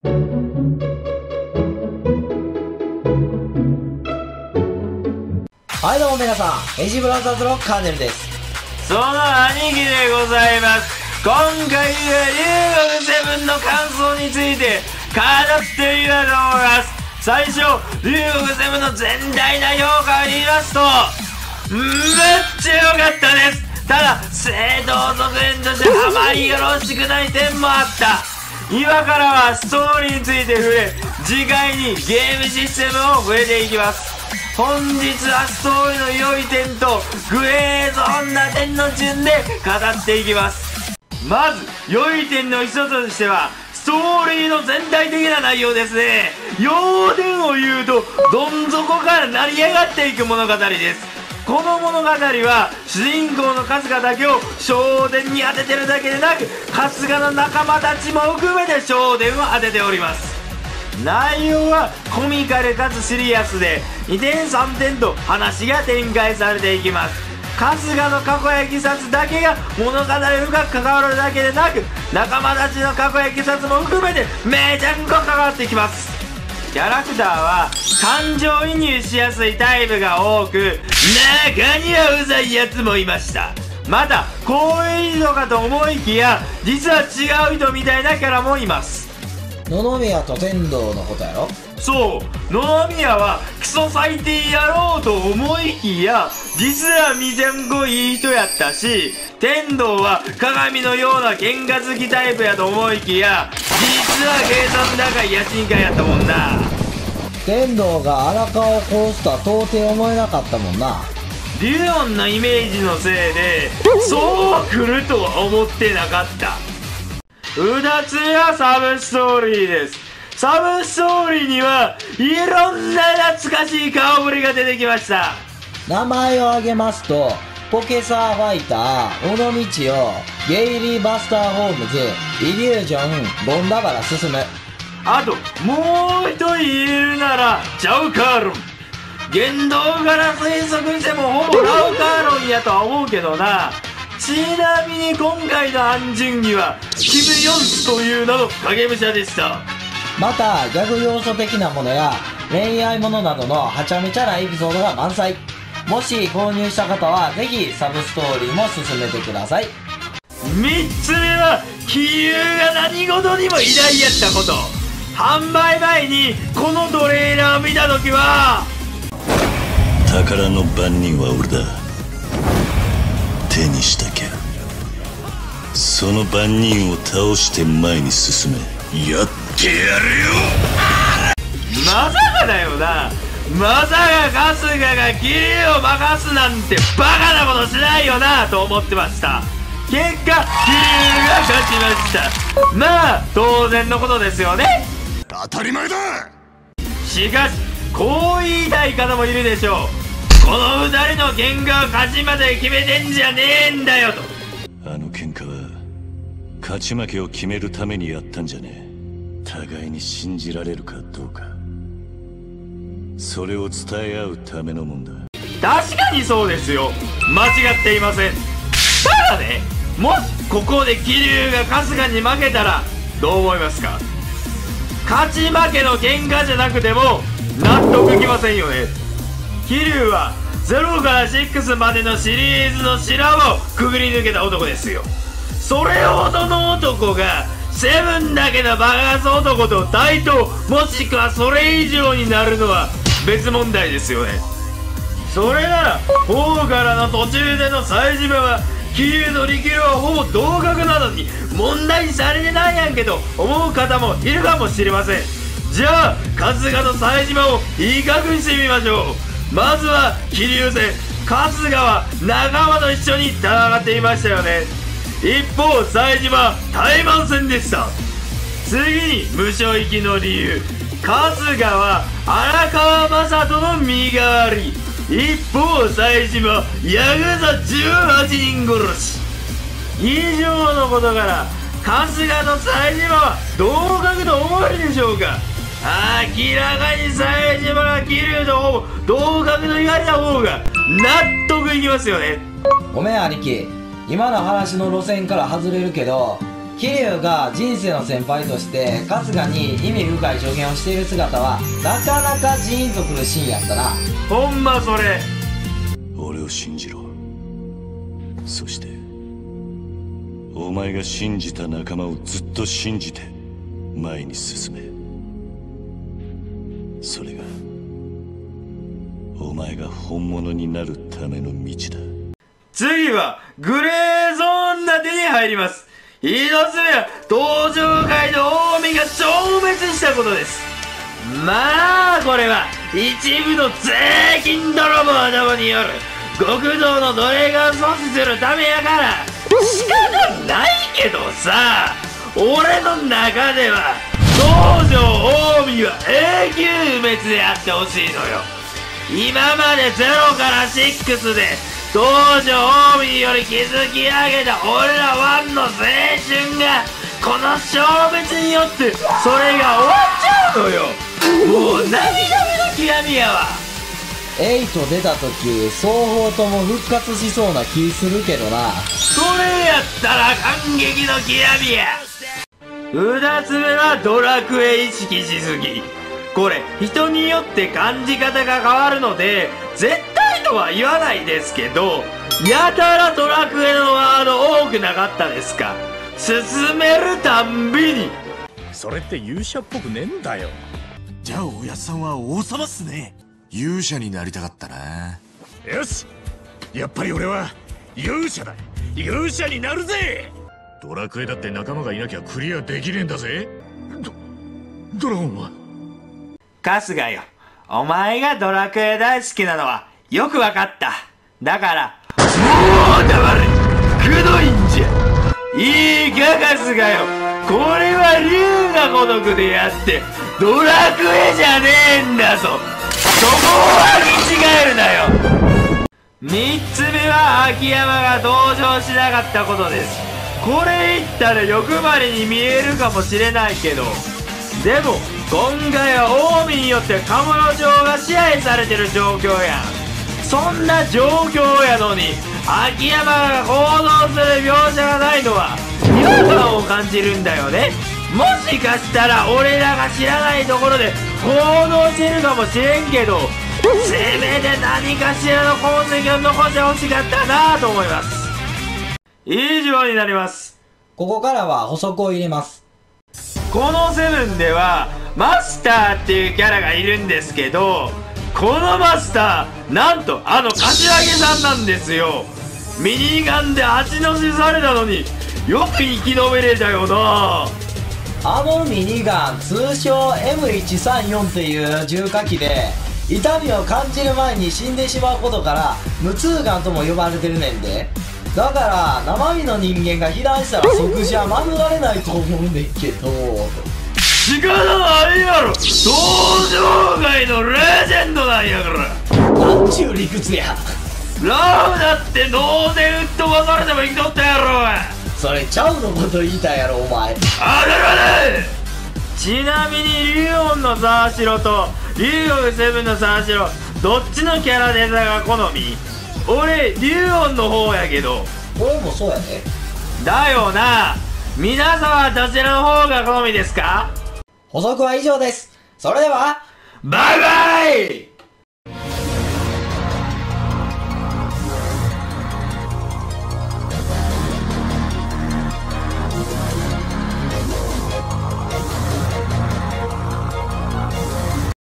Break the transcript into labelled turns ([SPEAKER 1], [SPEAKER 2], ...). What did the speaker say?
[SPEAKER 1] はいどうも皆さん、エジブラザーズのカーネルです。
[SPEAKER 2] その兄貴でございます。今回は龍国セブンの感想について語ってみたいと思います。最初龍国セブンの全体な評価を言いますとめっちゃ良かったです。ただ正当続編としてあまりよろしくない点もあった。今からはストーリーについて触れ次回にゲームシステムを触れていきます。本日はストーリーの良い点とグレーゾーンな点の順で語っていきます。まず良い点の一つとしてはストーリーの全体的な内容ですね。要点を言うとどん底から成り上がっていく物語です。この物語は主人公の春日だけを焦点に当ててるだけでなく春日の仲間たちも含めて焦点を当てております。内容はコミカルかつシリアスで2点3点と話が展開されていきます。春日の過去やいきさつだけが物語に深く関わるだけでなく仲間たちの過去やいきさつも含めてめちゃくちゃ関わっていきます。キャラクターは感情移入しやすいタイプが多く中にはうざいやつもいました。またこういう人かと思いきや実は違う人みたいなキャラもいます。
[SPEAKER 1] 野々宮と天童のことやろ
[SPEAKER 2] そう野々宮はクソ最低やろうと思いきや実はみちゃんこいい人やったし天童は鏡のような喧嘩好きタイプやと思いきや実は計算高い野心家やったもんな。
[SPEAKER 1] 天童が荒川を殺すとは到底思えなかったもんな。
[SPEAKER 2] リオンのイメージのせいでそう来るとは思ってなかった。2つ目はサブストーリーです。サブストーリーにはいろんな懐かしい顔ぶれが出てきました。
[SPEAKER 1] 名前を挙げますと、ポケサーファイター、尾道を、ゲイリーバスターホームズ、イリュージョン、ボンダバラ進む。
[SPEAKER 2] あともう一人いるならチャウカーロン言動から推測してもほぼラウカーロンやとは思うけどなちなみに今回の暗順にはキム・ヨンスという名の影武者でした
[SPEAKER 1] また、ギャグ要素的なものや、恋愛ものなどのはちゃめちゃなエピソードが満載。もし購入した方は、ぜひサブストーリーも進めてください。
[SPEAKER 2] 3つ目は気流が何事にも偉大やったこと。販売前にこのトレーラーを見た時は
[SPEAKER 3] 宝の番人は俺だ。手にしたきゃその番人を倒して前に進め。やってやるよ。
[SPEAKER 2] まさかだよなまさか春日がキリを任すなんてバカなことしないよなと思ってました。結果キリが勝ちました。まあ当然のことですよね。
[SPEAKER 3] 当たり前だ。
[SPEAKER 2] しかしこう言いたい方もいるでしょう。この二人の喧嘩は勝ちまで決めてんじゃねえんだよと。
[SPEAKER 3] あの喧嘩は勝ち負けを決めるためにやったんじゃねえ。互いに信じられるかどうかそれを伝え合うためのもんだ。
[SPEAKER 2] 確かにそうですよ。間違っていません。ただねもしここで桐生が春日に負けたらどう思いますか？勝ち負けの喧嘩じゃなくても納得いきませんよね。桐生は0から6までのシリーズの白輪をくぐり抜けた男ですよ。それほどの男がセブンだけの爆発男と対等もしくはそれ以上になるのは別問題ですよね。それなら4からの途中での冴島は桐生の力量はほぼ同格なのに問題にされてないやんけと思う方もいるかもしれません。じゃあ春日と冴島を比較してみましょう。まずは桐生戦春日は仲間と一緒に戦っていましたよね。一方冴島対マン戦でした。次に無所行きの理由。春日は荒川雅人の身代わり。一方冴島ヤクザ18人殺し。以上のことから春日と冴島は同格と思えるでしょうか。明らかに冴島が桐生とほぼ同格と言われた方が納得いきますよね。
[SPEAKER 1] ごめん兄貴。今の話の路線から外れるけど桐生が人生の先輩として春日に意味深い助言をしている姿はなかなかジーンとくるシーンやったな。
[SPEAKER 2] ほんまそれ。
[SPEAKER 3] 俺を信じろ。そしてお前が信じた仲間をずっと信じて前に進め。それがお前が本物になるための道だ。
[SPEAKER 2] 次はグレーゾーンな手に入ります一つ目は登場界の近江が消滅したことです。まあこれは一部の税金泥棒どもによる極道の奴隷が阻止するためやから。仕方ないけどさ俺の中では東条近江は永久不滅であってほしいのよ。今まで0から6で東条近江より築き上げた俺らワンの青春がこの消滅によってそれが終わっちゃうのよ。もう涙目の極みやわ。
[SPEAKER 1] 8出た時双方とも復活しそうな気するけどな。
[SPEAKER 2] それやったら感激の極みや。二つ目はドラクエ意識しすぎ。これ人によって感じ方が変わるので絶対とは言わないですけどやたらドラクエのワード多くなかったですか？進めるたんびに。
[SPEAKER 4] それって勇者っぽくねえんだよ。
[SPEAKER 5] じゃあおやっさんは王様っすね。勇者になりたかったな。
[SPEAKER 4] よしやっぱり俺は勇者だ。勇者になるぜ。ドラクエだって仲間がいなきゃクリアできねえんだぜ。ドドラゴンは？
[SPEAKER 2] 春日よお前がドラクエ大好きなのはよくわかった。だから。もう黙れ。くどいんじゃいいか春日よ。これは龍が如くでやってドラクエじゃねえんだぞ。そこを履き違えるなよ。三つ目は秋山が登場しなかったことです。これ言ったら欲張りに見えるかもしれないけど。でも今回は近江によってカムロ町が支配されてる状況や。そんな状況やのに秋山が行動する描写がないのは違和感を感じるんだよね。もしかしたら俺らが知らないところで行動してるかもしれんけどせめて何かしらの痕跡を残してほしかったなと思います。以上になります。
[SPEAKER 1] ここからは補足を入れます。
[SPEAKER 2] このセブンではマスターっていうキャラがいるんですけどこのマスターなんとあの柏木さんなんですよミニガンで蜂のしされたのによく生き延びれたよな。
[SPEAKER 1] あのミニガン通称 M134 っていう重火器で痛みを感じる前に死んでしまうことから無痛ガンとも呼ばれてるねんで。だから生身の人間が被弾したら即死は免れないと思うねんけど。
[SPEAKER 2] 仕方ないやろ。登場界のレジェンドなんやから。
[SPEAKER 1] なんちゅう理屈や
[SPEAKER 2] ラウだって脳で吹っ飛ばされても生きとったやろ
[SPEAKER 1] それちゃうのこと言いたいやろお前。
[SPEAKER 2] あれれれちなみにリュウオンのザーシロとリュウオンセブンのザーシロどっちのキャラデザが好み？俺リュウオンの方やけど。
[SPEAKER 1] 俺もそうやで
[SPEAKER 2] だよな。皆さんはどちらの方が好みですか？
[SPEAKER 1] 補足は以上です。それでは
[SPEAKER 2] バイバイ